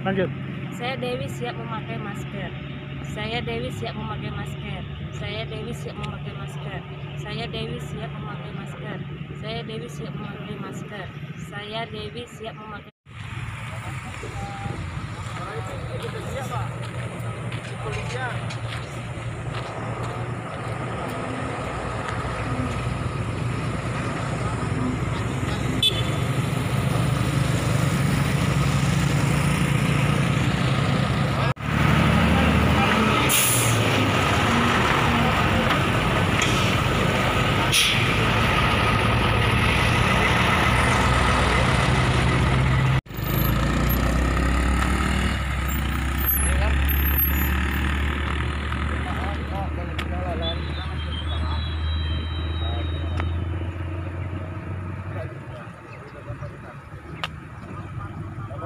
Lanjut. Saya Dewi siap memakai masker. Saya Dewi siap memakai masker. Saya Dewi siap memakai masker. Saya Dewi siap memakai masker. Saya Dewi siap memakai masker. Saya Dewi siap memakai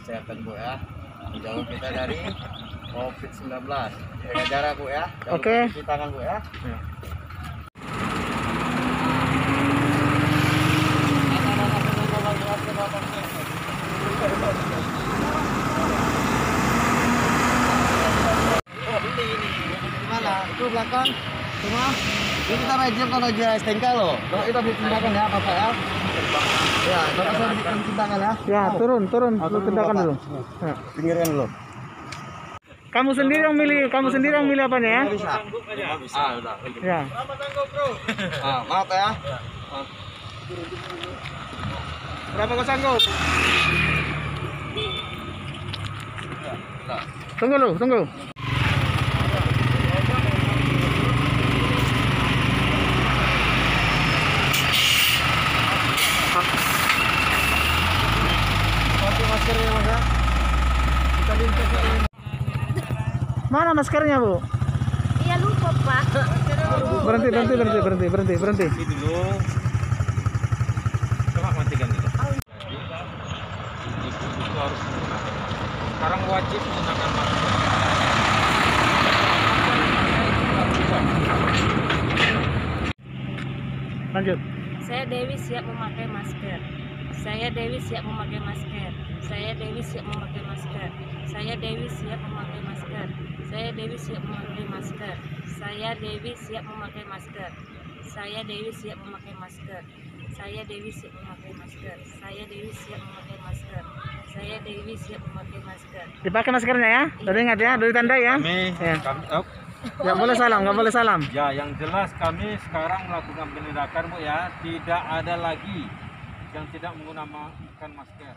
kesehatan bu ya jauh kita dari covid 19 jaga jarak bu ya Oke. cuci tangan bu ya Oh, ini ini. Gimana? Itu belakang semua. Ini kita rajin kan aja STNK loh. Kalau kita bikin tindakan ya, Bapak ya. Ya, ya. Ya, turun, turun. Oh, Lu turun, tindakan dulu. Ya. Pinggirkan dulu. Kamu sendiri yang milih, kamu sendiri yang milih apanya ya? Bisa. Ah, udah. Ya. Ah, maaf ya. Berapa kau sanggup? Tunggu lu, tunggu. Pakai maskernya Mas ya. Kita limpah ini. Mana maskernya, Bu? Iya lupa Pak. Berhenti, berhenti, berhenti, berhenti, berhenti, berhenti. Dulu. Coba matikan dulu. Itu harus menggunakan masker. Sekarang wajib menggunakan masker. Lanjut. Saya Dewi siap memakai masker. Saya Dewi siap memakai masker. Saya Dewi siap memakai masker. Saya Dewi siap memakai masker. Saya Dewi siap memakai masker. Saya Dewi siap memakai masker. Saya Dewi siap memakai masker. Saya Dewi siap memakai masker. Saya Dewi siap memakai masker. Saya Dewi siap memakai masker. Dipakai maskernya ya. Udah ingat ya, udah ditandai ya. Kami, Ya. kami oh, boleh salam, nggak boleh salam. ya yang jelas kami sekarang melakukan penindakan bu ya tidak ada lagi yang tidak menggunakan masker